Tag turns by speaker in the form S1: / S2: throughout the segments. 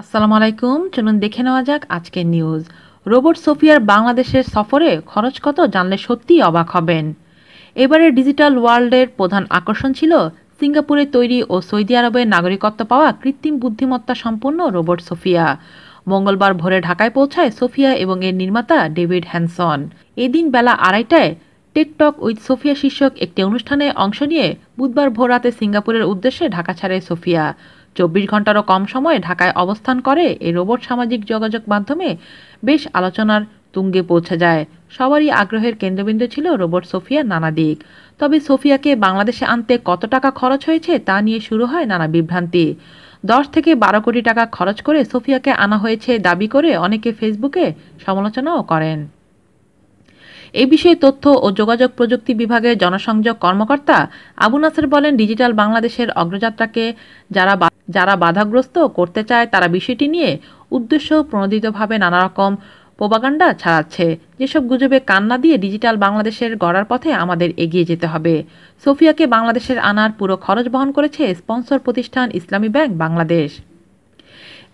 S1: আসসালামু আলাইকুম। চলুন দেখে নেওয়া যাক আজকের নিউজ রোবট সোফিয়ার বাংলাদেশের সফরে খরচ কত জানলে সত্যিই অবাক হবেন। এবারে ডিজিটাল ওয়ার্ল্ডের প্রধান আকর্ষণ ছিল সিঙ্গাপুরে তৈরি ও সৌদি আরবের নাগরিকত্ব পাওয়া কৃত্রিম বুদ্ধিমত্তা সম্পন্ন রোবট সোফিয়া। মঙ্গলবার ভোরে ঢাকায় পৌঁছায় সোফিয়া এবং এর নির্মাতা ডেভিড হ্যানসন। এদিন বেলা আড়াইটায় টেকটক উইথ সোফিয়া শীর্ষক একটি অনুষ্ঠানে অংশ নিয়ে বুধবার ভোর রাতে সিঙ্গাপুরের উদ্দেশ্যে ঢাকা ছাড়ে সোফিয়া। চব্বিশ ঘন্টারও কম সময়ে ঢাকায় অবস্থান করে এই রোবট সামাজিক যোগাযোগ মাধ্যমে বেশ আলোচনার তুঙ্গে পৌঁছে যায়। সবারই আগ্রহের কেন্দ্রবিন্দু ছিল রোবট সোফিয়ার নানা দিক তবে সোফিয়াকে বাংলাদেশে আনতে কত টাকা খরচ হয়েছে তা নিয়ে শুরু হয় নানা বিভ্রান্তি। দশ থেকে বারো কোটি টাকা খরচ করে সোফিয়াকে আনা হয়েছে দাবি করে অনেকে ফেসবুকে সমালোচনাও করেন। এ বিষয়ে তথ্য ও যোগাযোগ প্রযুক্তি বিভাগের জনসংযোগ কর্মকর্তা আবু নাসের বলেন, ডিজিটাল বাংলাদেশের অগ্রযাত্রাকে যারা যারা বাধাগ্রস্ত করতে চায়, তারা বিষয়টি নিয়ে উদ্দেশ্য প্রণোদিতভাবে নানা রকম প্রোপাগান্ডা ছাড়াচ্ছে। যেসব গুজবে কান্না দিয়ে ডিজিটাল বাংলাদেশের গড়ার পথে আমাদের এগিয়ে যেতে হবে। সোফিয়াকে বাংলাদেশের আনার পুরো খরচ বহন করেছে স্পন্সর প্রতিষ্ঠান ইসলামী ব্যাংক বাংলাদেশ।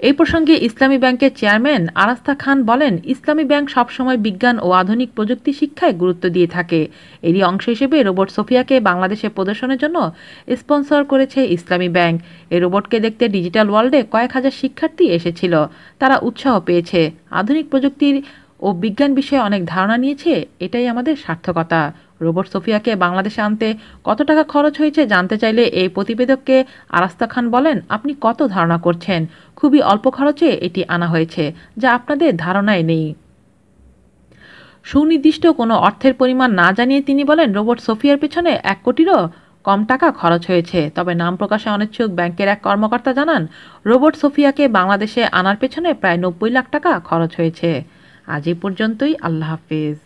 S1: এই প্রসঙ্গে ইসলামী ব্যাংকের চেয়ারম্যান আরাস্তা খান বলেন, ইসলামী ব্যাংক সবসময় বিজ্ঞান ও আধুনিক প্রযুক্তি শিক্ষায় গুরুত্ব দিয়ে থাকে। এরই অংশ হিসেবে রোবট সোফিয়াকে বাংলাদেশে প্রদর্শনের জন্য স্পন্সর করেছে ইসলামী ব্যাংক। এই রোবটকে দেখতে ডিজিটাল ওয়ার্ল্ডে কয়েক হাজার শিক্ষার্থী এসেছিল। তারা উৎসাহ পেয়েছে। আধুনিক প্রযুক্তির ও বিজ্ঞান বিষয়ে অনেক ধারণা নিয়েছে। এটাই আমাদের সার্থকতা। রোবট সোফিয়াকে বাংলাদেশে আনতে কত টাকা খরচ হয়েছে জানতে চাইলে এই প্রতিবেদককে আরাস্তা খান বলেন, আপনি কত ধারণা করছেন? খুবই অল্প খরচে এটি আনা হয়েছে, যা আপনাদের ধারণায় নেই। সুনির্দিষ্ট কোনো অর্থের পরিমাণ না জানিয়ে তিনি বলেন, রোবট সোফিয়ার পেছনে এক কোটিরও কম টাকা খরচ হয়েছে। তবে নাম প্রকাশে অনিচ্ছুক ব্যাংকের এক কর্মকর্তা জানান, রোবট সোফিয়াকে বাংলাদেশে আনার পেছনে প্রায় নব্বই লাখ টাকা খরচ হয়েছে। আজ এই পর্যন্তই, আল্লাহ হাফিজ।